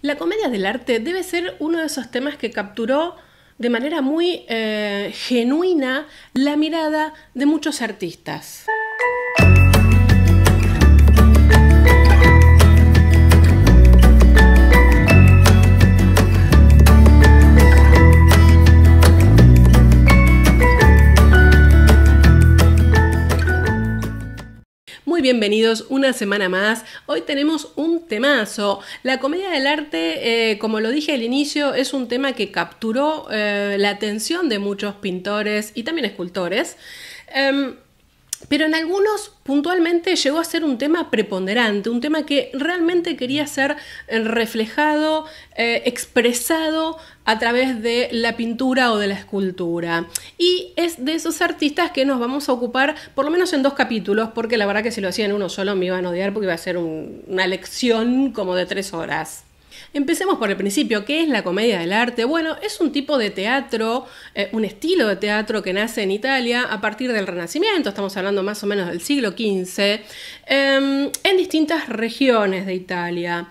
La comedia del arte debe ser uno de esos temas que capturó de manera muy eh, genuina la mirada de muchos artistas. Bienvenidos una semana más. Hoy tenemos un temazo. La comedia del arte, eh, como lo dije al inicio, es un tema que capturó eh, la atención de muchos pintores y también escultores. Em, pero en algunos puntualmente llegó a ser un tema preponderante, un tema que realmente quería ser eh, reflejado, eh, expresado a través de la pintura o de la escultura. Y es de esos artistas que nos vamos a ocupar por lo menos en dos capítulos, porque la verdad que si lo hacía en uno solo me iban a odiar porque iba a ser una lección como de tres horas. Empecemos por el principio. ¿Qué es la comedia del arte? Bueno, es un tipo de teatro, eh, un estilo de teatro que nace en Italia a partir del Renacimiento, estamos hablando más o menos del siglo XV, em, en distintas regiones de Italia.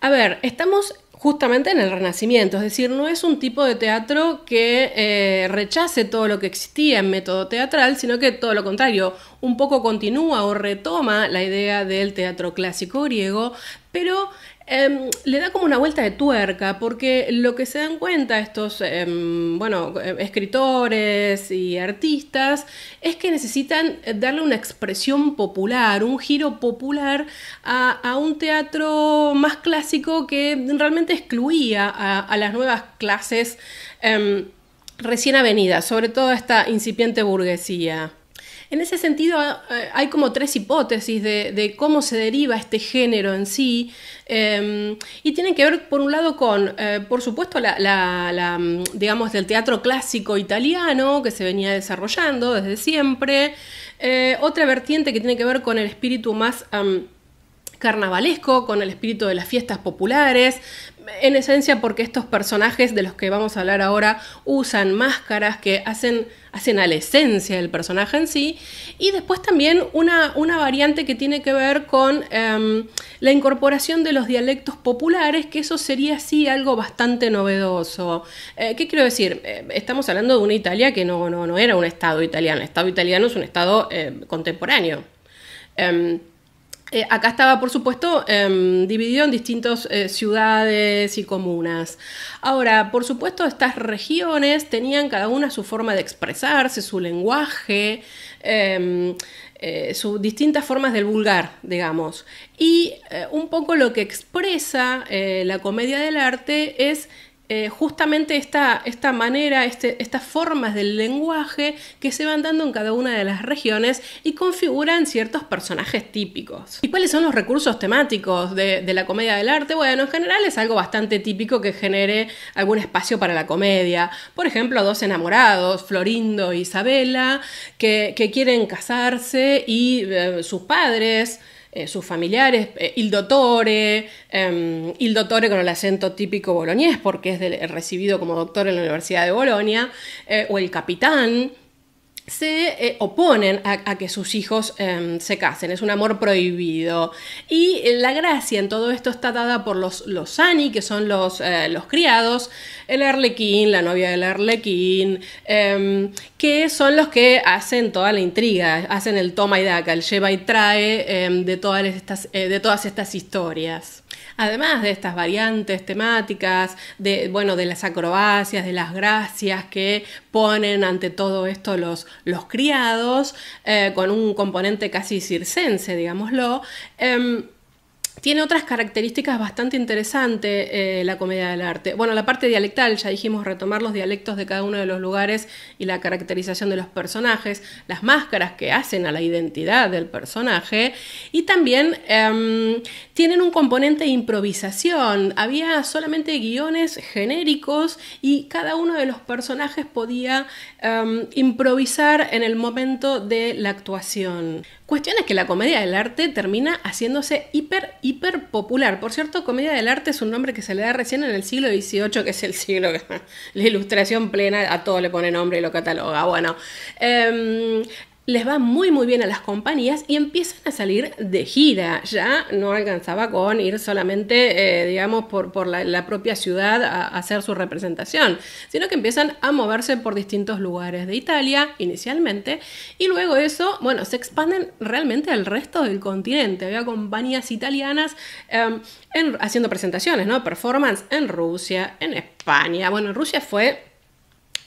A ver, estamos justamente en el Renacimiento, es decir, no es un tipo de teatro que eh, rechace todo lo que existía en método teatral, sino que todo lo contrario, un poco continúa o retoma la idea del teatro clásico griego, pero Em, le da como una vuelta de tuerca, porque lo que se dan cuenta estos em, bueno, eh, escritores y artistas es que necesitan darle una expresión popular, un giro popular a, un teatro más clásico que realmente excluía a, las nuevas clases em, recién avenidas, sobre todo esta incipiente burguesía. En ese sentido, eh, hay como tres hipótesis de, cómo se deriva este género en sí, em, y tienen que ver, por un lado, con, eh, por supuesto, la, mm, digamos, del teatro clásico italiano que se venía desarrollando desde siempre. Eh, otra vertiente que tiene que ver con el espíritu más carnavalesco, con el espíritu de las fiestas populares, en esencia porque estos personajes de los que vamos a hablar ahora usan máscaras que hacen, hacen a la esencia del personaje en sí, y después también una, una variante que tiene que ver con em, la incorporación de los dialectos populares, que eso sería sí algo bastante novedoso. Eh, ¿Qué quiero decir? Eh, estamos hablando de una Italia que no, no, no, era un Estado italiano, el Estado italiano es un Estado eh, contemporáneo. Eh, acá estaba, por supuesto, em, dividido en distintas eh, ciudades y comunas. Ahora, por supuesto, estas regiones tenían cada una su forma de expresarse, su lenguaje, em, eh, sus distintas formas del vulgar, digamos. Y un poco lo que expresa la comedia del arte es eh, justamente esta, esta manera, este, estas formas del lenguaje que se van dando en cada una de las regiones y configuran ciertos personajes típicos. ¿Y cuáles son los recursos temáticos de, la comedia del arte? Bueno, en general es algo bastante típico que genere algún espacio para la comedia. Por ejemplo, dos enamorados, Florindo e Isabela, que, quieren casarse y eh, sus padres eh, sus familiares, eh, il dottore, em, il dottore con el acento típico boloñés, porque es recibido como doctor en la Universidad de Bolonia, eh, o el capitán, se eh, oponen a, que sus hijos em, se casen, es un amor prohibido. Y la gracia en todo esto está dada por los, los que son los, eh, los criados, el arlequín, la novia del arlequín, em, que son los que hacen toda la intriga, hacen el toma y daca, el lleva y trae em, de, todas estas, eh, de todas estas historias. Además de estas variantes temáticas, de, bueno, de las acrobacias, de las gracias que ponen ante todo esto los, criados, eh, con un componente casi circense, digámoslo, em, tiene otras características bastante interesantes eh, la comedia del arte. Bueno, la parte dialectal, ya dijimos retomar los dialectos de cada uno de los lugares y la caracterización de los personajes, las máscaras que hacen a la identidad del personaje y también em, tienen un componente de improvisación. Había solamente guiones genéricos y cada uno de los personajes podía em, improvisar en el momento de la actuación. Cuestión es que la comedia del arte termina haciéndose hiper, hiper popular. Por cierto, comedia del arte es un nombre que se le da recién en el siglo XVIII, que es el siglo que la ilustración plena a todo le pone nombre y lo cataloga. Bueno, em, les va muy muy bien a las compañías y empiezan a salir de gira. Ya no alcanzaba con ir solamente, eh, digamos, por, la, propia ciudad a, hacer su representación, sino que empiezan a moverse por distintos lugares de Italia inicialmente y luego eso, bueno, se expanden realmente al resto del continente. Había compañías italianas em, haciendo presentaciones, ¿no? Performance en Rusia, en España. Bueno, en Rusia fue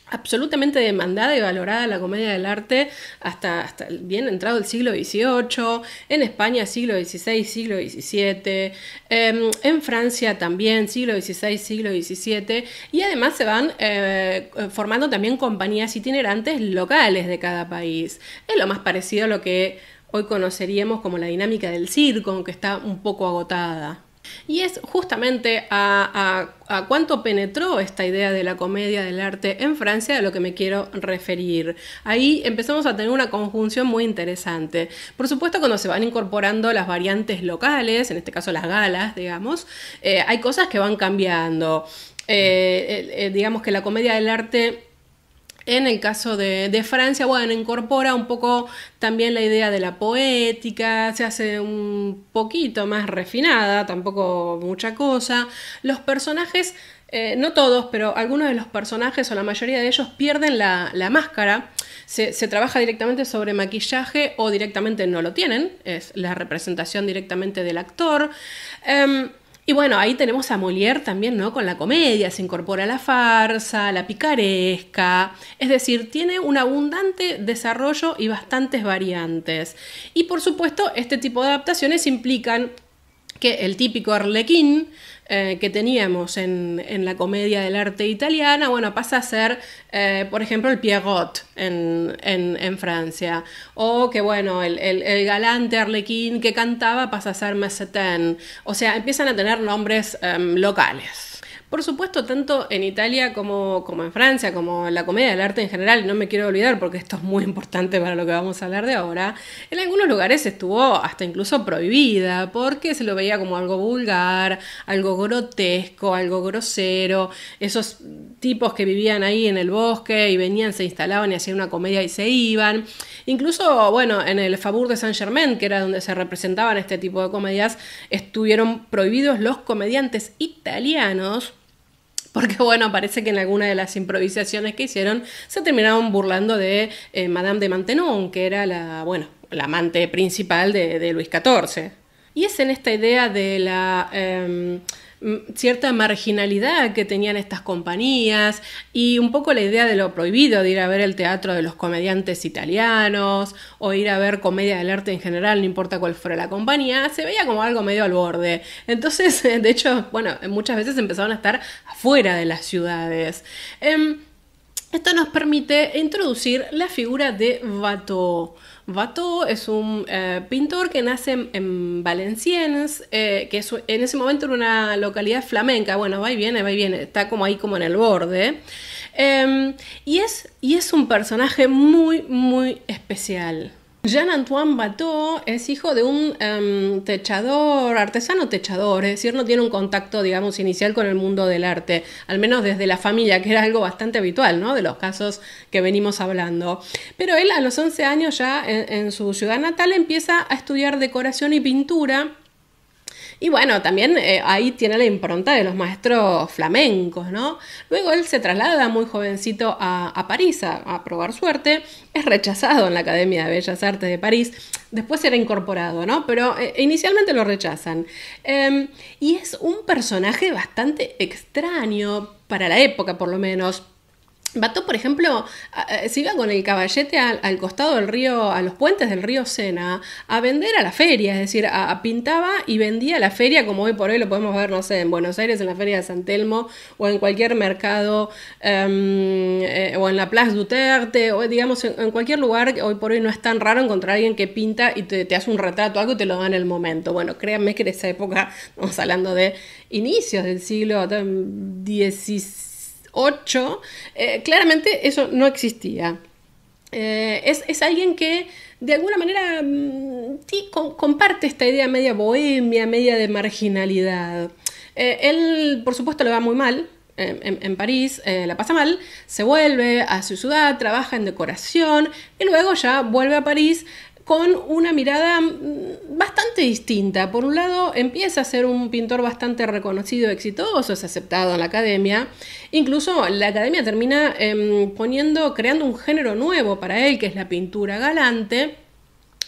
absolutamente demandada y valorada la comedia del arte hasta, bien entrado el siglo XVIII, en España siglo XVI, siglo XVII, em, en Francia también siglo XVI, siglo XVII, y además se van eh, formando también compañías itinerantes locales de cada país. Es lo más parecido a lo que hoy conoceríamos como la dinámica del circo, aunque está un poco agotada. Y es justamente a, cuánto penetró esta idea de la comedia del arte en Francia a lo que me quiero referir. Ahí empezamos a tener una conjunción muy interesante. Por supuesto, cuando se van incorporando las variantes locales, en este caso las galas, digamos, eh, hay cosas que van cambiando. Eh, eh, digamos que la comedia del arte en el caso de, Francia, bueno, incorpora un poco también la idea de la poética, se hace un poquito más refinada, tampoco mucha cosa. Los personajes, eh, no todos, pero algunos de los personajes o la mayoría de ellos pierden la, máscara. Se, trabaja directamente sobre maquillaje o directamente no lo tienen, es la representación directamente del actor. Em, y bueno, ahí tenemos a Molière también, ¿no? Con la comedia, se incorpora la farsa, la picaresca, es decir, tiene un abundante desarrollo y bastantes variantes. Y por supuesto, este tipo de adaptaciones implican que el típico arlequín eh, que teníamos en, la comedia del arte italiana, bueno, pasa a ser, eh, por ejemplo, el Pierrot en, Francia, o que, bueno, el, el, galante arlequín que cantaba pasa a ser Messetin, o sea, empiezan a tener nombres em, locales. Por supuesto, tanto en Italia como, como, en Francia, como en la comedia del arte en general, no me quiero olvidar porque esto es muy importante para lo que vamos a hablar de ahora, en algunos lugares estuvo hasta incluso prohibida porque se lo veía como algo vulgar, algo grotesco, algo grosero, esos tipos que vivían ahí en el bosque y venían, se instalaban y hacían una comedia y se iban. Incluso, bueno, en el Faubourg de Saint-Germain, que era donde se representaban este tipo de comedias, estuvieron prohibidos los comediantes italianos porque bueno, parece que en alguna de las improvisaciones que hicieron se terminaron burlando de eh, Madame de Maintenon, que era la, bueno, la amante principal de, Luis XIV. Y es en esta idea de la... Em, cierta marginalidad que tenían estas compañías y un poco la idea de lo prohibido de ir a ver el teatro de los comediantes italianos o ir a ver comedia del arte en general, no importa cuál fuera la compañía, se veía como algo medio al borde. Entonces, de hecho, bueno, muchas veces empezaron a estar afuera de las ciudades. Em, esto nos permite introducir la figura de Watteau. Watteau es un eh, pintor que nace en, Valenciennes, eh, que en ese momento era una localidad flamenca. Bueno, va y viene, va y viene, está como ahí como en el borde. Em, y, es, y es un personaje muy, muy especial. Jean-Antoine Bateau es hijo de un em, techador, artesano techador, es decir, no tiene un contacto, digamos, inicial con el mundo del arte, al menos desde la familia, que era algo bastante habitual, ¿no? De los casos que venimos hablando. Pero él a los 11 años ya en su ciudad natal empieza a estudiar decoración y pintura y bueno, también eh, ahí tiene la impronta de los maestros flamencos, ¿no? Luego él se traslada muy jovencito a, París a, probar suerte, es rechazado en la Academia de Bellas Artes de París, después será incorporado, ¿no? Pero eh, inicialmente lo rechazan. Em, y es un personaje bastante extraño para la época, por lo menos Bato, por ejemplo, se iba con el caballete al, costado del río, a los puentes del río Sena, a vender a la feria, es decir, pintaba y vendía a la feria, como hoy por hoy lo podemos ver, no sé, en Buenos Aires, en la feria de San Telmo, o en cualquier mercado, em, eh, o en la Plaza Duterte, o digamos, en, cualquier lugar, hoy por hoy no es tan raro encontrar a alguien que pinta y te, hace un retrato, algo y te lo da en el momento. Bueno, créanme que en esa época, estamos hablando de inicios del siglo XVI 8, eh, claramente eso no existía. Eh, es, alguien que de alguna manera mm, comparte esta idea media bohemia, media de marginalidad. Eh, él, por supuesto, le va muy mal en, París, eh, la pasa mal, se vuelve a su ciudad, trabaja en decoración y luego ya vuelve a París con una mirada mm, bastante distinta. Por un lado, empieza a ser un pintor bastante reconocido, exitoso, es aceptado en la academia. Incluso la academia termina em, poniendo, creando un género nuevo para él, que es la pintura galante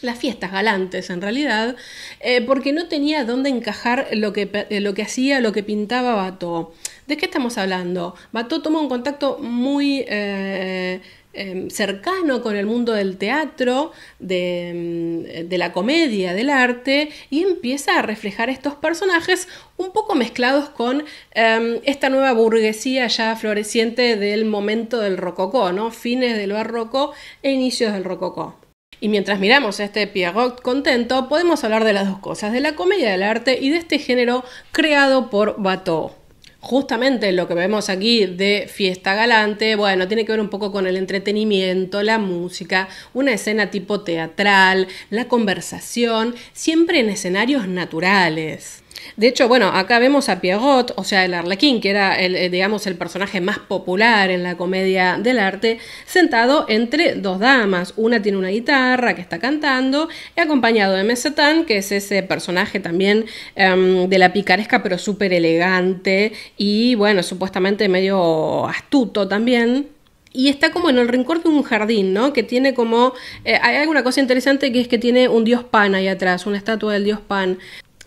las fiestas galantes en realidad, eh, porque no tenía dónde encajar lo que, eh, lo que hacía, lo que pintaba Bato. ¿De qué estamos hablando? Bato toma un contacto muy eh, Em, cercano con el mundo del teatro, de, mm, de, la comedia, del arte, y empieza a reflejar estos personajes un poco mezclados con em, esta nueva burguesía ya floreciente del momento del rococó, ¿no? fines del barroco e inicios del rococó. Y mientras miramos este Pierrot contento, podemos hablar de las dos cosas, de la comedia del arte y de este género creado por Bateau justamente lo que vemos aquí de Fiesta Galante, bueno, tiene que ver un poco con el entretenimiento, la música, una escena tipo teatral, la conversación, siempre en escenarios naturales. De hecho, bueno, acá vemos a Pierrot, o sea, el arlequín, que era, el, eh, digamos, el personaje más popular en la comedia del arte, sentado entre dos damas. Una tiene una guitarra que está cantando, y acompañado de Mesetán, que es ese personaje también em, de la picaresca, pero súper elegante y, bueno, supuestamente medio astuto también. Y está como en el rincón de un jardín, ¿no? Que tiene como... Eh, hay alguna cosa interesante que es que tiene un dios pan ahí atrás, una estatua del dios pan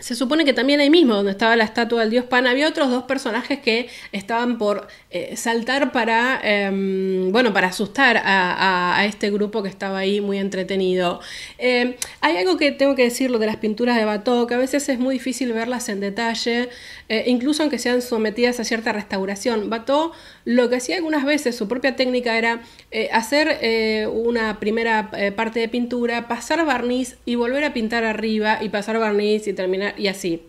se supone que también ahí mismo, donde estaba la estatua del dios Pan, había otros dos personajes que estaban por eh, saltar para, em, bueno, para asustar a, este grupo que estaba ahí muy entretenido. Em, hay algo que tengo que decirlo de las pinturas de Bateau, que a veces es muy difícil verlas en detalle, eh, incluso aunque sean sometidas a cierta restauración. Bateau lo que hacía algunas veces, su propia técnica era eh, hacer una primera parte de pintura, pasar barniz y volver a pintar arriba y pasar barniz y terminar y así.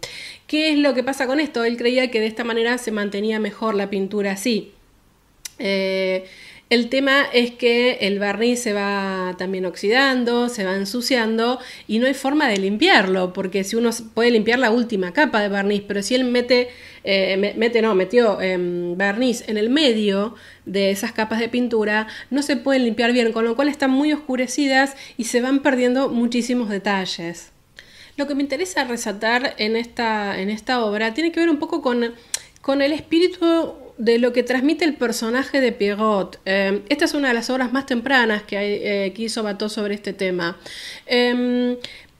¿Qué es lo que pasa con esto? Él creía que de esta manera se mantenía mejor la pintura así. Eh, el tema es que el barniz se va también oxidando, se va ensuciando y no hay forma de limpiarlo, porque si uno puede limpiar la última capa de barniz, pero si él mete, eh, mete no, metió em, barniz en el medio de esas capas de pintura, no se pueden limpiar bien, con lo cual están muy oscurecidas y se van perdiendo muchísimos detalles. Lo que me interesa resaltar en esta, en esta obra tiene que ver un poco con, con el espíritu de lo que transmite el personaje de Pierrot. Eh, esta es una de las obras más tempranas que, eh, hizo Bateau sobre este tema. Em,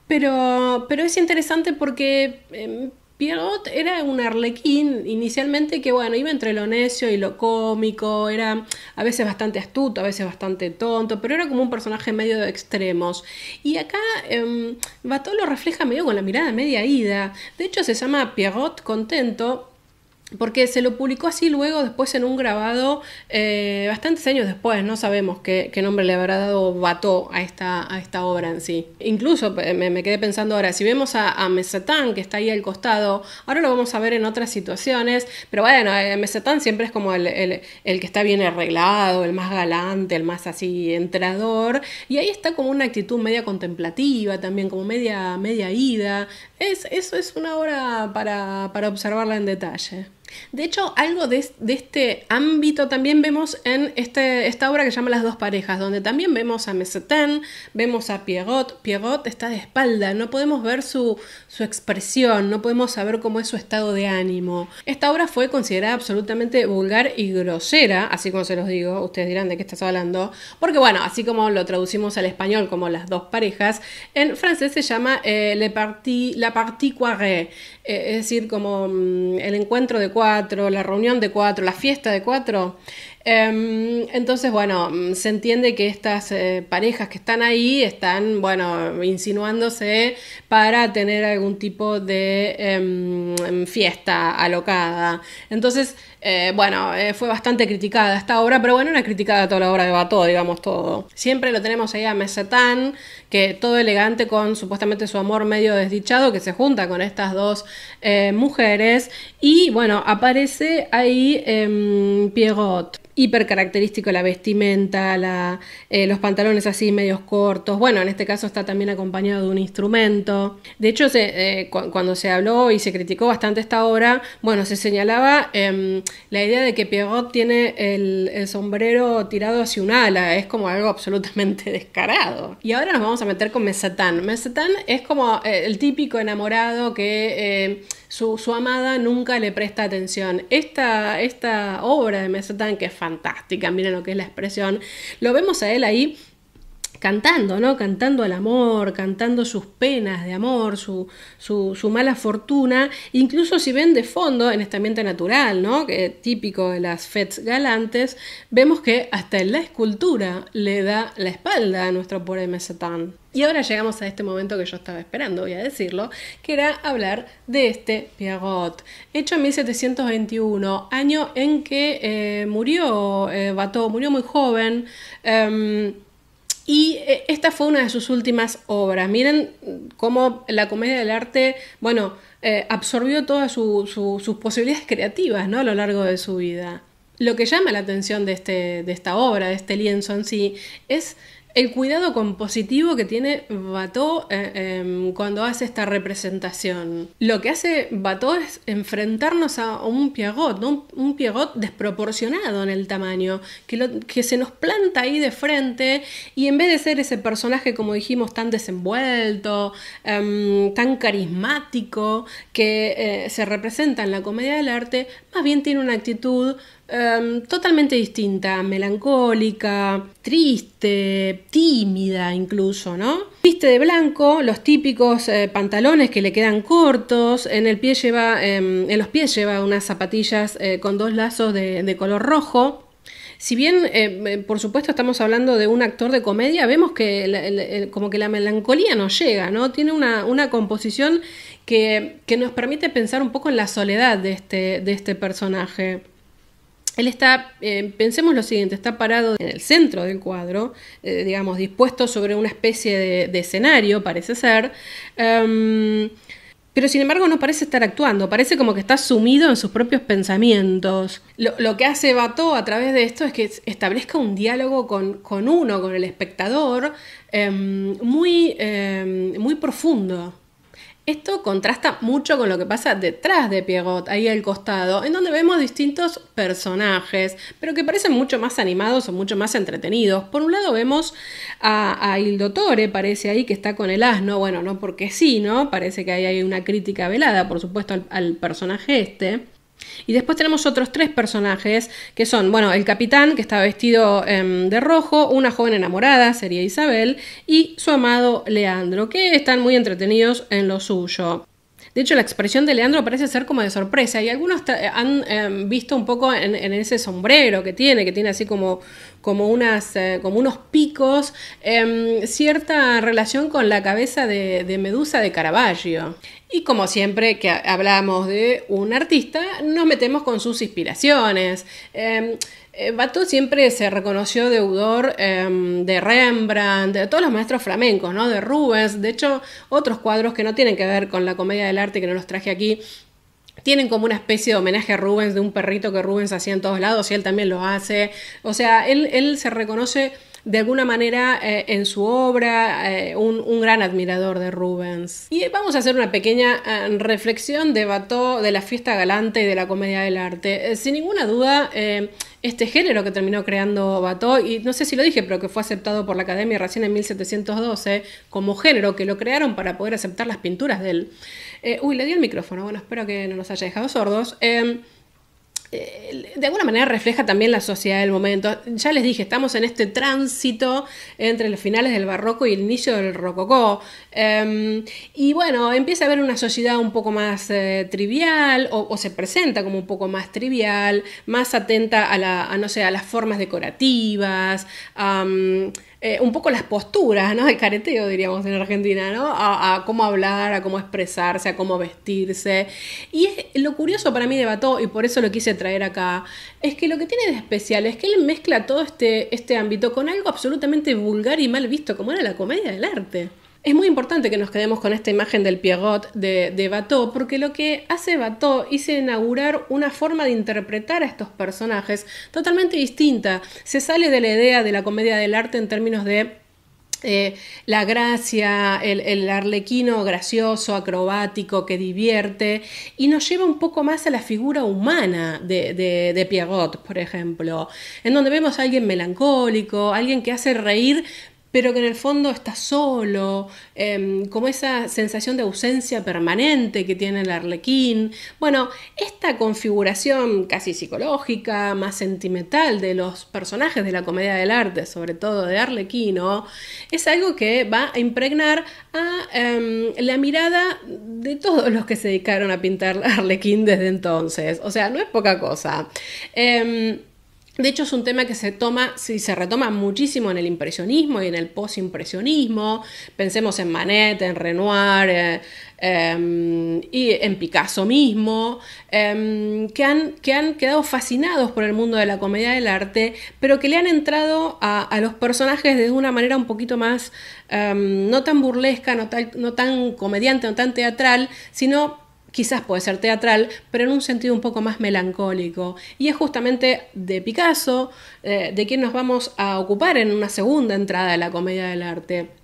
pero, pero es interesante porque em, Pierrot era un arlequín inicialmente que, bueno, iba entre lo necio y lo cómico, era a veces bastante astuto, a veces bastante tonto, pero era como un personaje medio de extremos. Y acá eh, lo refleja medio con la mirada media ida. De hecho, se llama Pierrot contento porque se lo publicó así luego después en un grabado eh, bastantes años después, no sabemos qué, nombre le habrá dado Bato a esta, a esta obra en sí. Incluso eh, me, quedé pensando ahora, si vemos a, a, Mesetán que está ahí al costado, ahora lo vamos a ver en otras situaciones, pero bueno, eh, Mesetán siempre es como el, el, que está bien arreglado, el más galante, el más así entrador, y ahí está como una actitud media contemplativa también, como media, media ida. Es, eso es una obra para, para observarla en detalle. De hecho, algo de, este ámbito también vemos en este, esta obra que se llama Las dos parejas, donde también vemos a Mesetin, vemos a Pierrot. Pierrot está de espalda, no podemos ver su, su expresión, no podemos saber cómo es su estado de ánimo. Esta obra fue considerada absolutamente vulgar y grosera, así como se los digo, ustedes dirán de qué estás hablando, porque bueno, así como lo traducimos al español como Las dos parejas, en francés se llama eh, Le parti, La partie eh, es decir, como mm, el encuentro de cuatro la reunión de cuatro, la fiesta de cuatro. Em, entonces, bueno, se entiende que estas eh, parejas que están ahí están, bueno, insinuándose para tener algún tipo de em, fiesta alocada. Entonces, eh, bueno, eh, fue bastante criticada esta obra, pero bueno, una criticada toda la obra de Bateau, digamos todo. Siempre lo tenemos ahí a Mesetán, que todo elegante con supuestamente su amor medio desdichado, que se junta con estas dos mujeres, y bueno, aparece ahí em, Pierrot. hiper característico la vestimenta, eh, los pantalones así medios cortos. Bueno, en este caso está también acompañado de un instrumento. De hecho, eh, cuando se habló y se criticó bastante esta obra, bueno, se señalaba em, la idea de que Pierrot tiene el, sombrero tirado hacia un ala. Es como algo absolutamente descarado. Y ahora nos vamos a meter con Mesatán. Mesatán es como eh, el típico enamorado que su, amada nunca le presta atención. Esta, esta obra de Mesatán, que es fantástica, miren lo que es la expresión, lo vemos a él ahí cantando, ¿no? Cantando al amor, cantando sus penas de amor, su, su, mala fortuna, incluso si ven de fondo en este ambiente natural, ¿no? Que típico de las fets galantes, vemos que hasta en la escultura le da la espalda a nuestro pobre Satán. Y ahora llegamos a este momento que yo estaba esperando, voy a decirlo, que era hablar de este Piagot, hecho en 1721, año en que eh, murió eh, Bateau, murió muy joven. Em, y eh, esta fue una de sus últimas obras. Miren cómo la comedia del arte, bueno, eh, absorbió todas sus posibilidades creativas ¿no? a lo largo de su vida. Lo que llama la atención de, este, de esta obra, de este lienzo en sí, es el cuidado compositivo que tiene Bateau eh, em, cuando hace esta representación. Lo que hace Bateau es enfrentarnos a un Piagot, un, Piagot desproporcionado en el tamaño, que, que se nos planta ahí de frente y en vez de ser ese personaje, como dijimos, tan desenvuelto, em, tan carismático, que eh, se representa en la comedia del arte, más bien tiene una actitud Em, totalmente distinta, melancólica, triste, tímida incluso, ¿no? Viste de blanco, los típicos eh, pantalones que le quedan cortos, en el pie lleva, em, en los pies lleva unas zapatillas eh, con dos lazos de, color rojo. Si bien, eh, por supuesto, estamos hablando de un actor de comedia, vemos que como que la melancolía nos llega, ¿no? Tiene una, una composición que, que, nos permite pensar un poco en la soledad de este, de este personaje. Él está, eh, pensemos lo siguiente, está parado en el centro del cuadro, eh, digamos, dispuesto sobre una especie de, escenario, parece ser, em, pero sin embargo no parece estar actuando, parece como que está sumido en sus propios pensamientos. Lo, que hace Bato a través de esto es que establezca un diálogo con, uno, con el espectador, em, muy, em, muy profundo. Esto contrasta mucho con lo que pasa detrás de Pierrot, ahí al costado, en donde vemos distintos personajes, pero que parecen mucho más animados o mucho más entretenidos. Por un lado vemos a, a parece ahí que está con el asno, bueno, no porque sí, ¿no? Parece que ahí hay una crítica velada, por supuesto, al personaje este. Y después tenemos otros tres personajes que son, bueno, el capitán que está vestido em, de rojo, una joven enamorada, sería Isabel, y su amado Leandro, que están muy entretenidos en lo suyo. De hecho, la expresión de Leandro parece ser como de sorpresa y algunos han em, visto un poco en, ese sombrero que tiene, que tiene así como, como, unas, eh, como unos picos, em, cierta relación con la cabeza de Medusa de Caravaggio. Y como siempre que hablamos de un artista, nos metemos con sus inspiraciones. Eh, siempre se reconoció deudor em, de Rembrandt, de todos los maestros flamencos, ¿no? de Rubens. De hecho, otros cuadros que no tienen que ver con la comedia del arte que no los traje aquí, tienen como una especie de homenaje a Rubens, de un perrito que Rubens hacía en todos lados y él también lo hace. O sea, él, él se reconoce de alguna manera eh, en su obra eh, un, gran admirador de Rubens. Y vamos a hacer una pequeña eh, reflexión de Bateau, de la fiesta galante y de la comedia del arte. sin ninguna duda, este género que terminó creando Bateau, y no sé si lo dije, pero que fue aceptado por la Academia recién en 1712 como género, que lo crearon para poder aceptar las pinturas de él. uy, le di el micrófono, bueno, espero que no nos haya dejado sordos. Eh, de alguna manera refleja también la sociedad del momento. Ya les dije, estamos en este tránsito entre los finales del barroco y el inicio del rococó. Em, y bueno, empieza a haber una sociedad un poco más eh, trivial o, se presenta como un poco más trivial, más atenta a, la, no sé, a las formas decorativas. Eh, un poco las posturas, ¿no? El careteo, diríamos en Argentina, ¿no? A, cómo hablar, a cómo expresarse, a cómo vestirse. Y lo curioso para mí de Bateau, y por eso lo quise traer acá, es que lo que tiene de especial es que él mezcla todo este, este ámbito con algo absolutamente vulgar y mal visto, como era la comedia del arte. Es muy importante que nos quedemos con esta imagen del Pierrot de, de Bateau, porque lo que hace Bateau es inaugurar una forma de interpretar a estos personajes totalmente distinta. Se sale de la idea de la comedia del arte en términos de eh, la gracia, el, arlequino gracioso, acrobático, que divierte, y nos lleva un poco más a la figura humana de, de, de Pierrot, por ejemplo, en donde vemos a alguien melancólico, alguien que hace reír, pero que en el fondo está solo, em, como esa sensación de ausencia permanente que tiene el arlequín. Bueno, esta configuración casi psicológica, más sentimental de los personajes de la comedia del arte, sobre todo de Arlequino, es algo que va a impregnar a em, la mirada de todos los que se dedicaron a pintar Arlequín desde entonces. O sea, no es poca cosa. Em, de hecho, es un tema que se toma, si se retoma muchísimo en el impresionismo y en el posimpresionismo. Pensemos en Manet, en Renoir eh, em, y en Picasso mismo, em, que, han, que, han, quedado fascinados por el mundo de la comedia del arte, pero que le han entrado a, los personajes de una manera un poquito más, em, no tan burlesca, no, no tan comediante, no tan teatral, sino quizás puede ser teatral, pero en un sentido un poco más melancólico. Y es justamente de Picasso, eh, de quien nos vamos a ocupar en una segunda entrada de la comedia del arte.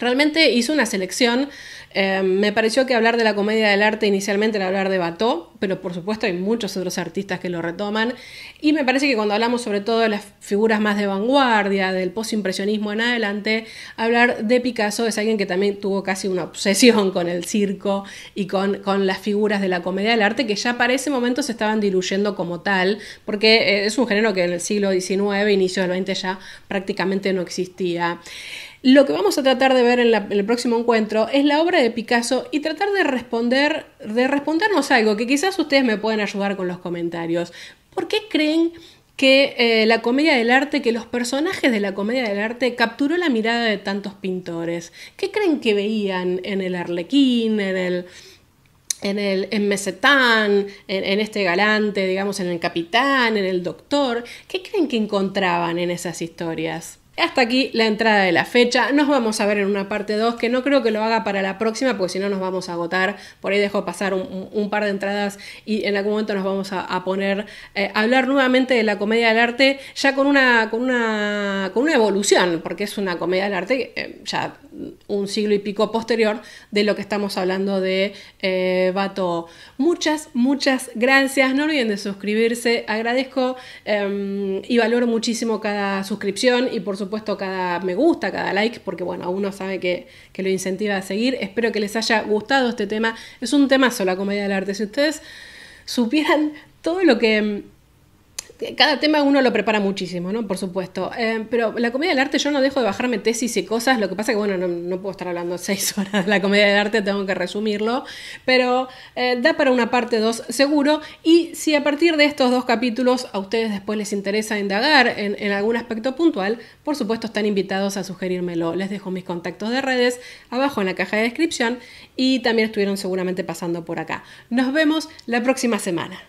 Realmente hizo una selección Em, me pareció que hablar de la comedia del arte inicialmente era hablar de Bateau, pero por supuesto hay muchos otros artistas que lo retoman. Y me parece que cuando hablamos sobre todo de las figuras más de vanguardia, del postimpresionismo en adelante, hablar de Picasso es alguien que también tuvo casi una obsesión con el circo y con, con las figuras de la comedia del arte que ya para ese momento se estaban diluyendo como tal, porque eh, es un género que en el siglo XIX, inicio del XX ya prácticamente no existía. Lo que vamos a tratar de ver en, el próximo encuentro es la obra de Picasso y tratar de responder, de respondernos algo que quizás ustedes me pueden ayudar con los comentarios. ¿Por qué creen que eh, la comedia del arte, que los personajes de la comedia del arte capturó la mirada de tantos pintores? ¿Qué creen que veían en el Arlequín, en el en el en Mesetán, en, este galante, digamos, en el capitán, en el doctor, ¿qué creen que encontraban en esas historias? Hasta aquí la entrada de la fecha. Nos vamos a ver en una parte 2, que no creo que lo haga para la próxima, porque si no nos vamos a agotar. Por ahí dejo pasar un, par de entradas y en algún momento nos vamos a, poner eh, a hablar nuevamente de la comedia del arte, ya con una, con una, con una evolución, porque es una comedia del arte eh, ya un siglo y pico posterior de lo que estamos hablando de eh, Bato. Muchas, muchas gracias. No olviden de suscribirse. Agradezco em, y valoro muchísimo cada suscripción y por supuesto cada me gusta, cada like, porque bueno, uno sabe que, que lo incentiva a seguir. Espero que les haya gustado este tema. Es un temazo la comedia del arte. Si ustedes supieran todo lo que cada tema uno lo prepara muchísimo, ¿no? Por supuesto. Eh, pero la comedia del arte yo no dejo de bajarme tesis y cosas. Lo que pasa que, bueno, no, puedo estar hablando seis horas de la comedia del arte, tengo que resumirlo. Pero eh, da para una parte dos seguro. Y si a partir de estos dos capítulos a ustedes después les interesa indagar en algún aspecto puntual, por supuesto están invitados a sugerírmelo. Les dejo mis contactos de redes abajo en la caja de descripción y también estuvieron seguramente pasando por acá. Nos vemos la próxima semana.